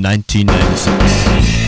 Nineteen ninety-six.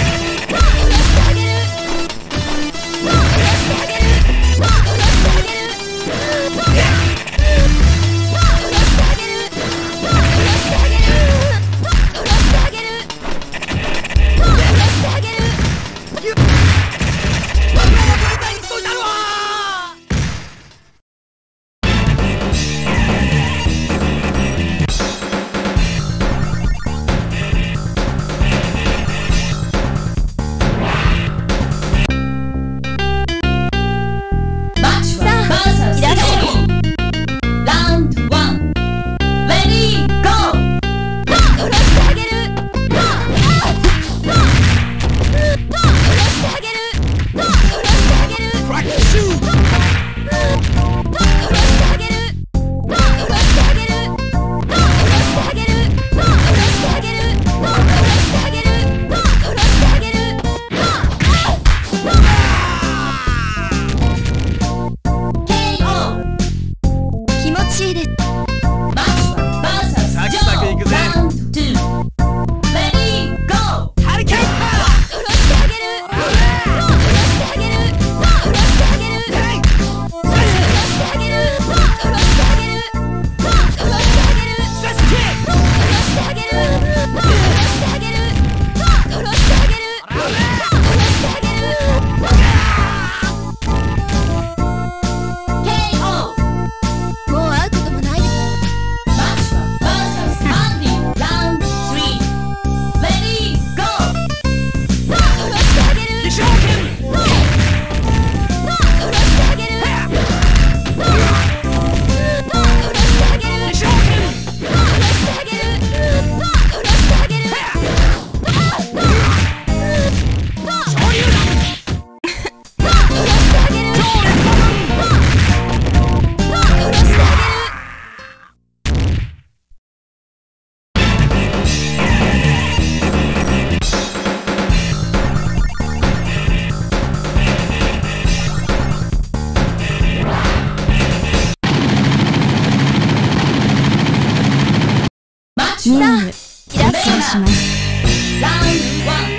任務達成します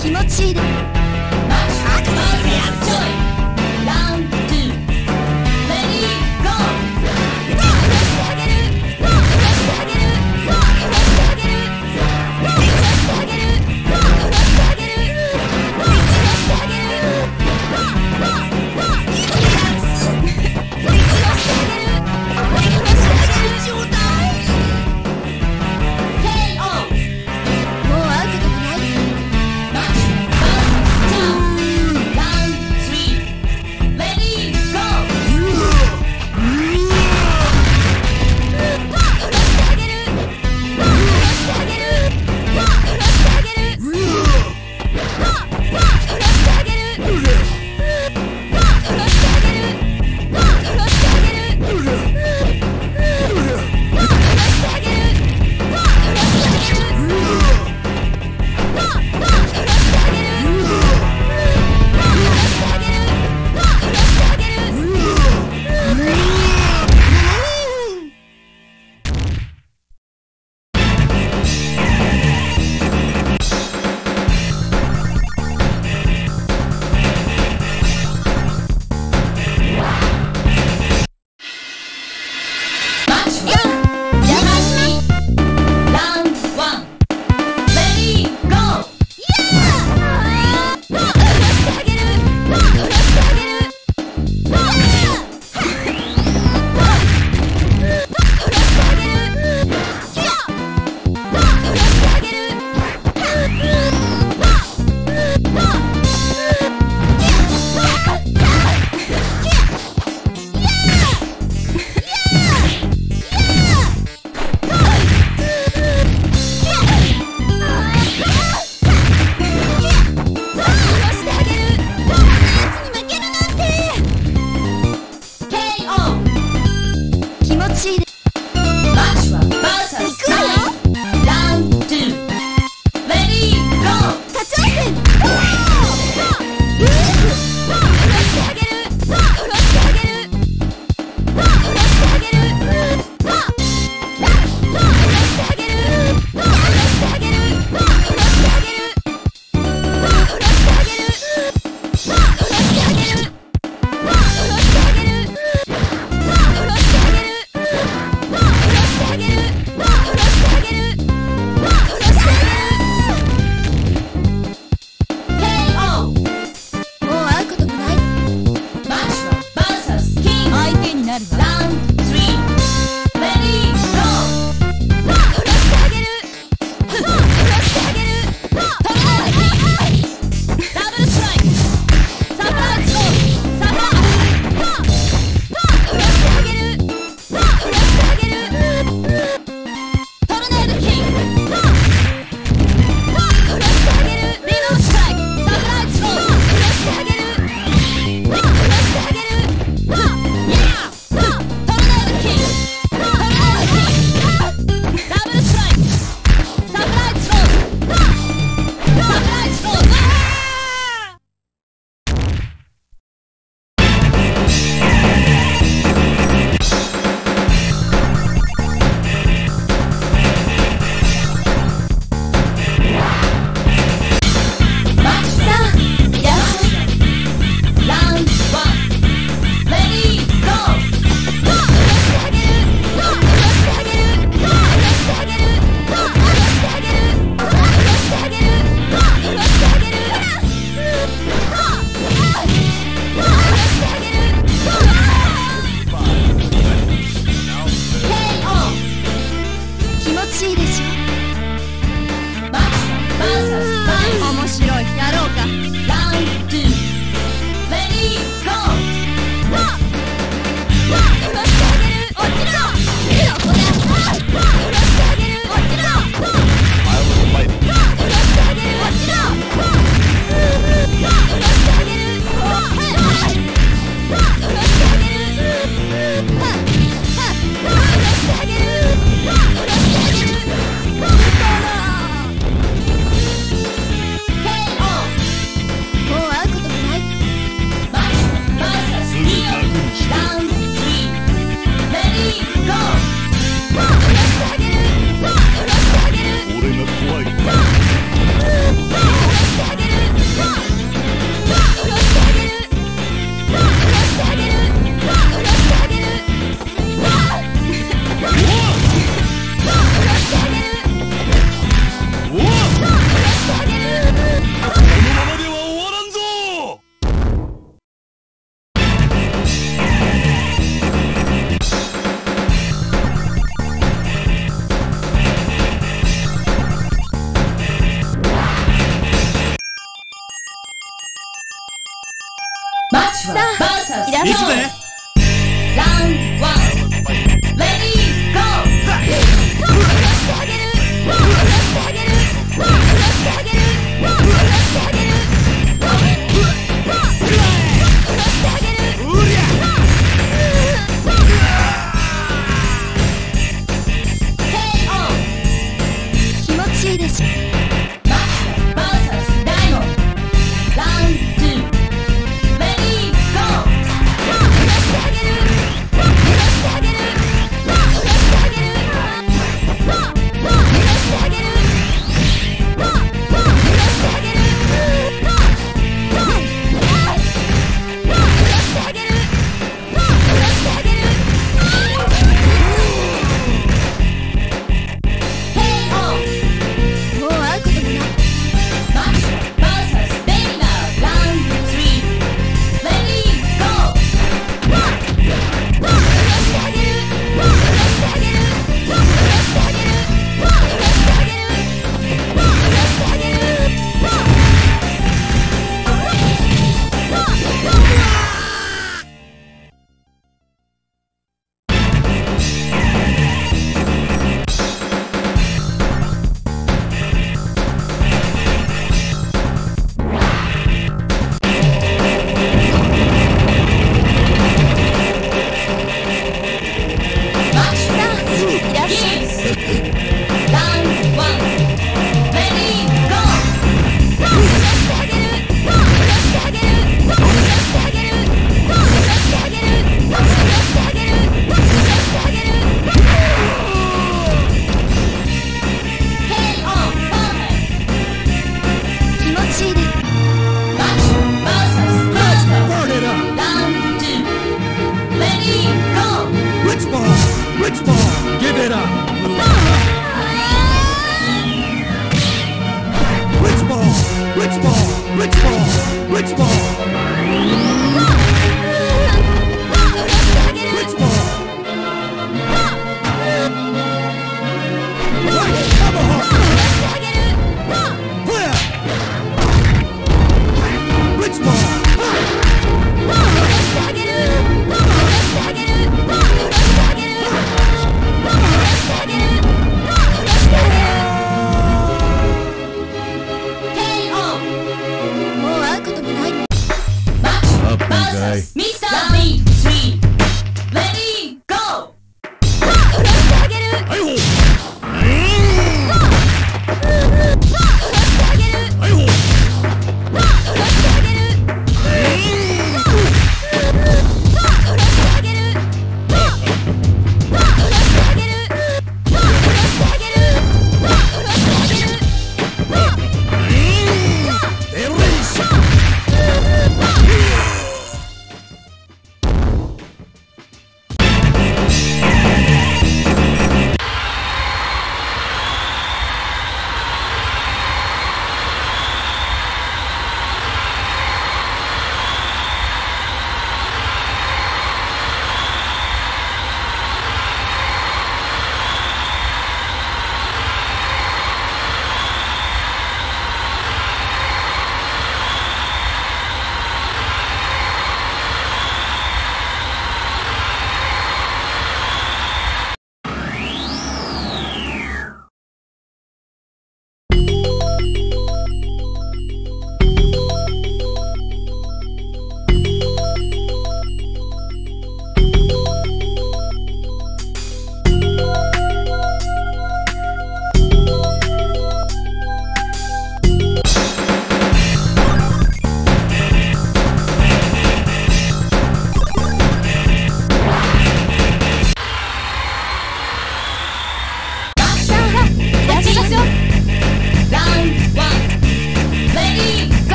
気持ちいいです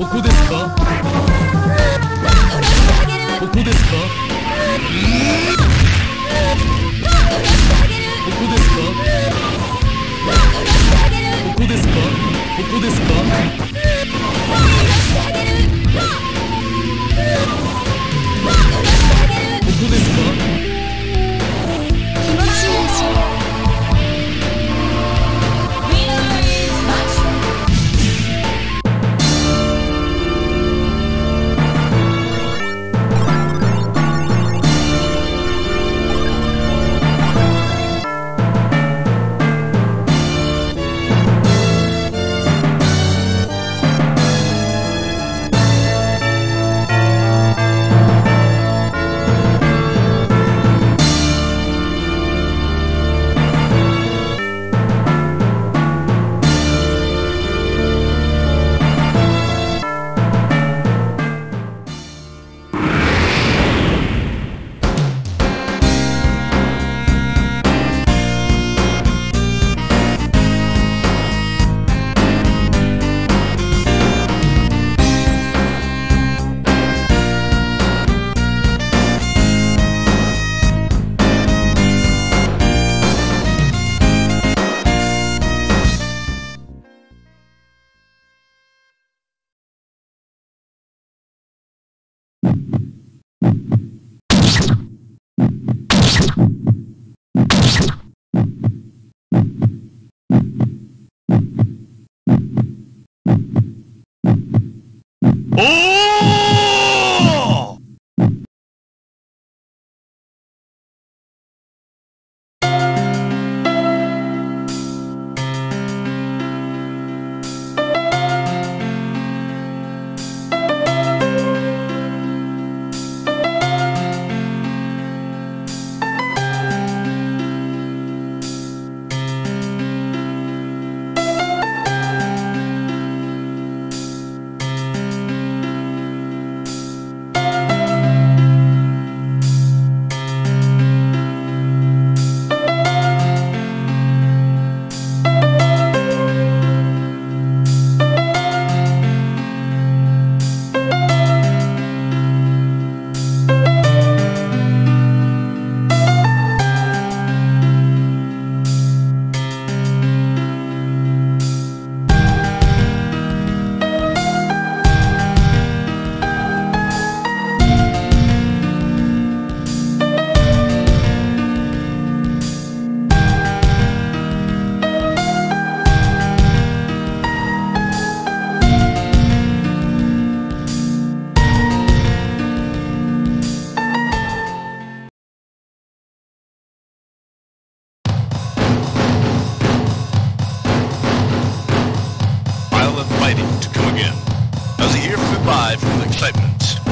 ここですか？ここですか？ここですか？ここですか？ここですか Oh!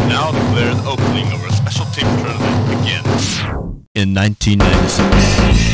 Now declare the opening of our special team tournament begins. In 1996,